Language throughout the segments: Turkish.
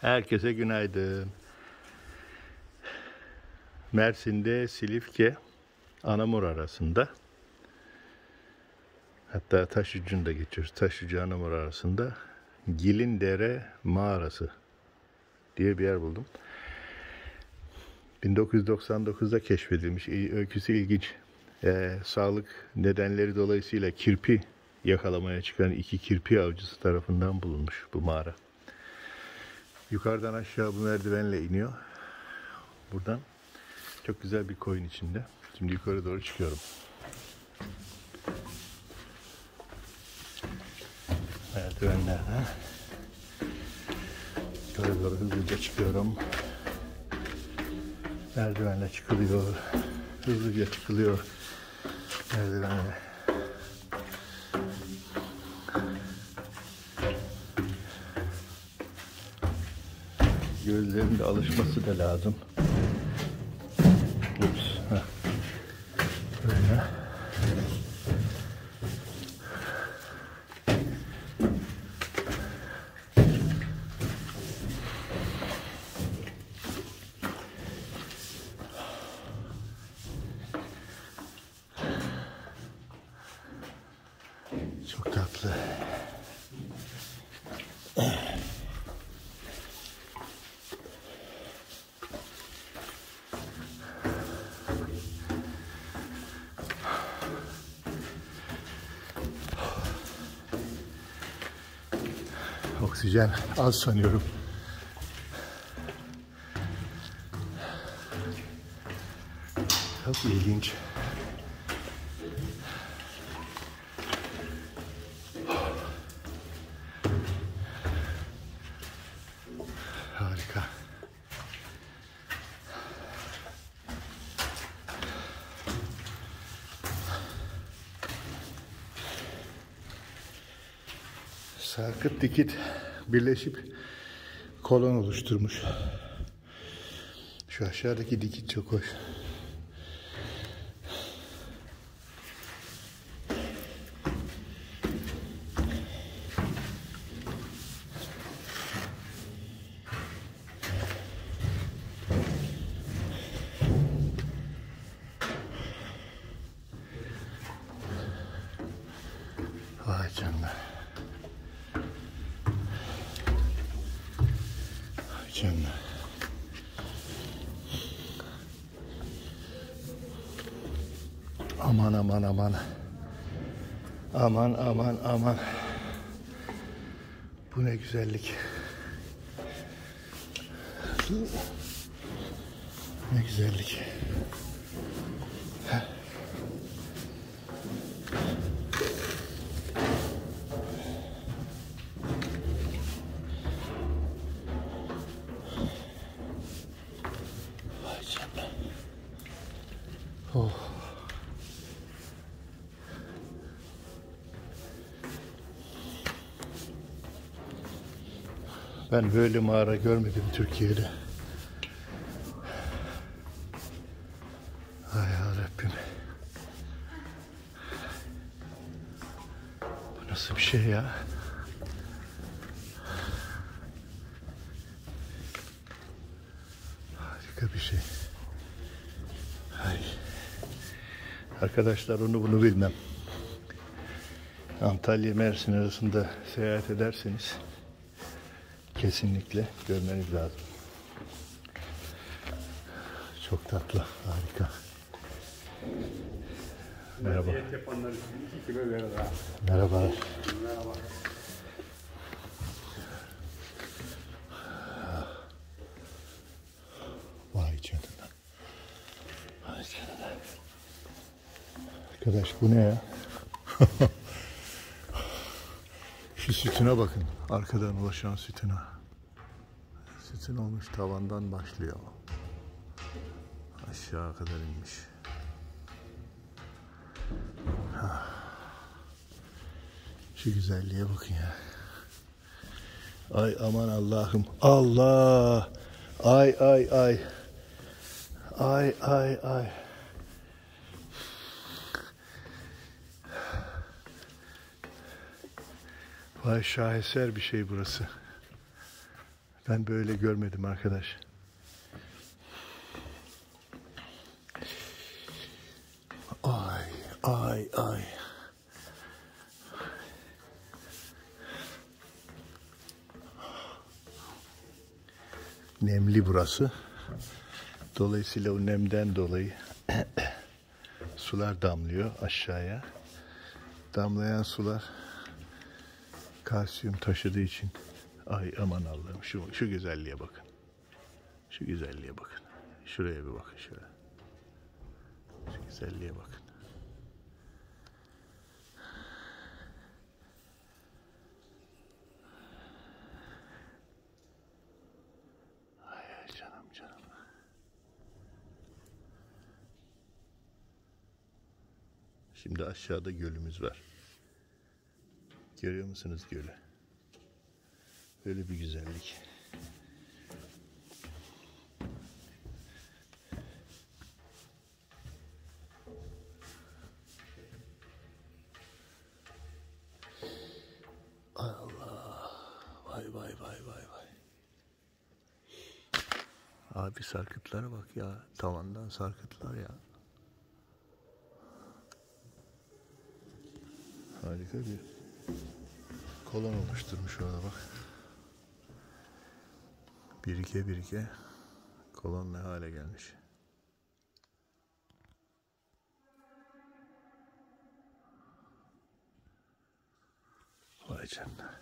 Herkese günaydın. Mersin'de Silifke Anamur arasında hatta Taşucu'nu da geçiyoruz. Taşucu Anamur arasında Gilindere Mağarası diye bir yer buldum. 1999'da keşfedilmiş. Öyküsü ilginç. Ee, sağlık nedenleri dolayısıyla kirpi yakalamaya çıkan iki kirpi avcısı tarafından bulunmuş bu mağara. Yukarıdan aşağı bu merdivenle iniyor. Buradan çok güzel bir koyun içinde. Şimdi yukarı doğru çıkıyorum. Merdivenlerden yukarı doğru hızlıca çıkıyorum. Merdivenle çıkılıyor. Hızlıca çıkılıyor. Merdivenle. Gözlerin de alışması da lazım. Ups. heh. Böyle. Çok tatlı. Oksijen az sanıyorum. Çok ilginç. Harika. Sarkıt dikit birleşip kolon oluşturmuş. Şu aşağıdaki dikit çok hoş. Aman aman aman. Aman aman aman. Bu ne güzellik. Ne güzellik. Vay canına. Oh. Ben böyle mağara görmedim Türkiye'de. Ay Rabbim. Bu nasıl bir şey ya? Harika bir şey. Ay. Arkadaşlar onu bunu bilmem. Antalya Mersin arasında seyahat ederseniz kesinlikle görmeniz lazım. Çok tatlı, harika. Merhaba. Diyet yapanlar için 2 kilo verir ha. Merhabalar. Merhaba. Vay canına. Vay canına. Arkadaş bu ne ya? Sütüne bakın. Arkadan ulaşan sütüne. Sütün olmuş tavandan başlıyor. Aşağı kadar inmiş. Şu güzelliğe bakın ya. Ay aman Allah'ım. Allah. Ay ay ay. Ay ay ay. Vay şaheser bir şey burası. Ben böyle görmedim arkadaş. Ay ay ay. Nemli burası. Dolayısıyla o nemden dolayı sular damlıyor aşağıya. Damlayan sular kalsiyum taşıdığı için ay aman Allah'ım şu, şu güzelliğe bakın. Şu güzelliğe bakın. Şuraya bir bakın şöyle. Şu güzelliğe bakın. Şimdi aşağıda gölümüz var. Görüyor musunuz gölü? Böyle bir güzellik. Allah. Vay vay vay vay vay. Abi sarkıtlara bak ya. Tavandan sarkıtlar ya. Harika bir kolon oluşturmuş orada bak. Birike birike kolon ne hale gelmiş. Vay canına.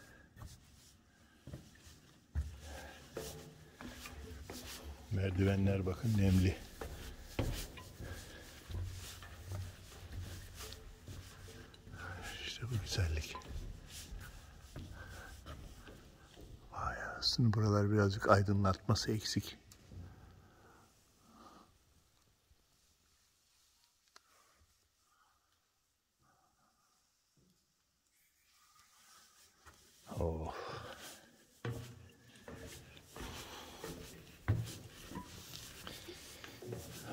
Merdivenler bakın nemli. İşte bu güzellik. Aslında buralar birazcık aydınlatması eksik. Oh.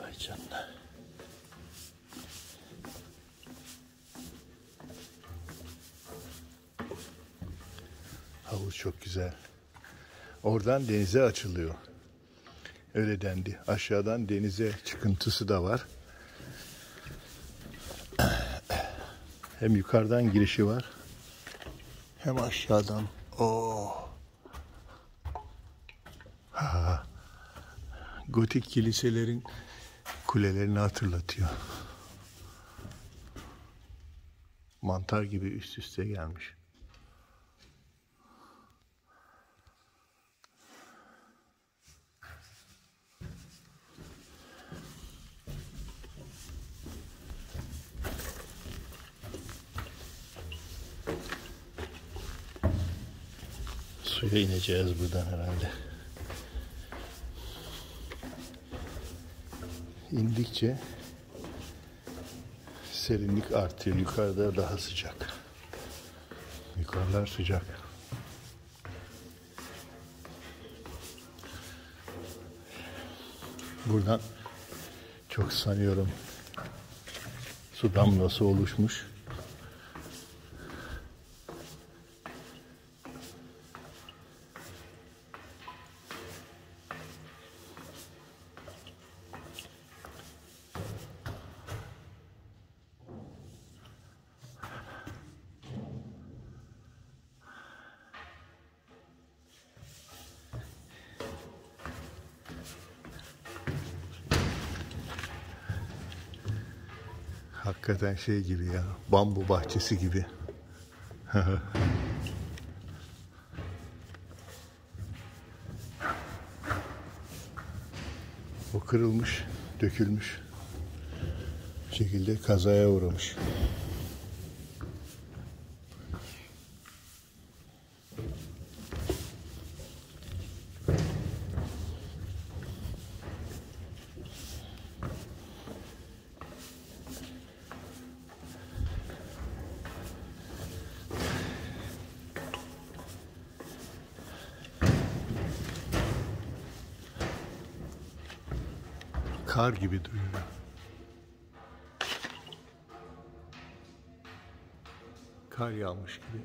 Ay canına. Havuz çok güzel. Oradan denize açılıyor. Öyle dendi. Aşağıdan denize çıkıntısı da var. Hem yukarıdan girişi var. Hem aşağıdan. Oo. Ha. Gotik kiliselerin kulelerini hatırlatıyor. Mantar gibi üst üste gelmiş. Suya ineceğiz buradan herhalde. İndikçe serinlik artıyor. Yukarıda daha sıcak. Yukarılar sıcak. Buradan çok sanıyorum su damlası oluşmuş. Hakikaten şey gibi ya. Bambu bahçesi gibi. o kırılmış, dökülmüş. Şekilde kazaya uğramış. Kar gibi duruyor. Kar yağmış gibi.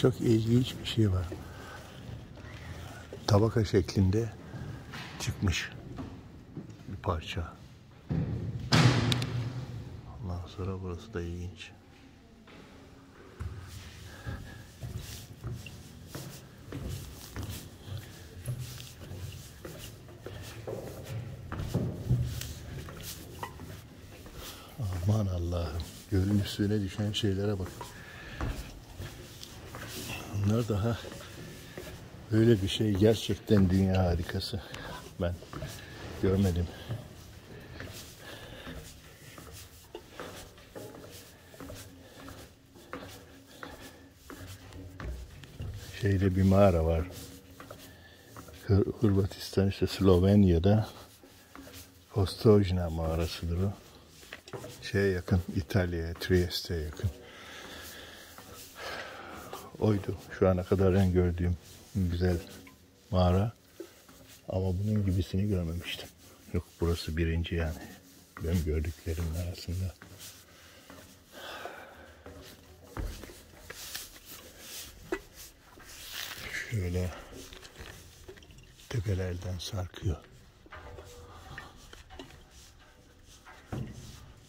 Çok ilginç bir şey var. Tabaka şeklinde çıkmış bir parça. Ondan sonra burası da ilginç. Aman Allah'ım. Gölün üstüne düşen şeylere bak. Bunlar daha böyle bir şey gerçekten dünya harikası. Ben görmedim. Şeyde bir mağara var. Hır- Hırvatistan işte Slovenya'da Kostojna mağarasıdır o şeye yakın, İtalya'ya, Trieste'ye yakın. Oydu şu ana kadar en gördüğüm güzel mağara. Ama bunun gibisini görmemiştim. Yok burası birinci yani. Benim gördüklerimin arasında. Şöyle tepelerden sarkıyor.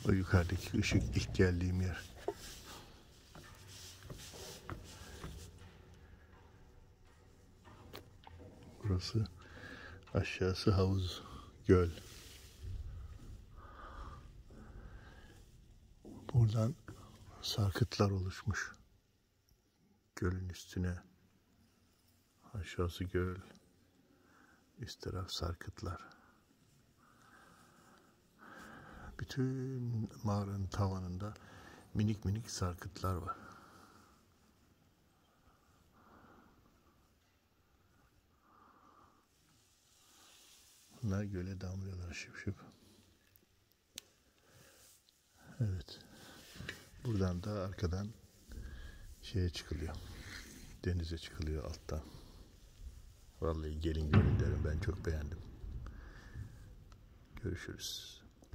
O yukarıdaki ışık ilk geldiğim yer. Burası aşağısı havuz, göl. Buradan sarkıtlar oluşmuş. Gölün üstüne. Aşağısı göl. Üst taraf sarkıtlar. Bütün mağaranın tavanında minik minik sarkıtlar var. Bunlar göle damlıyorlar şıp şıp. Evet. Buradan da arkadan şeye çıkılıyor. Denize çıkılıyor alttan. Vallahi gelin görün derim ben çok beğendim. Görüşürüz.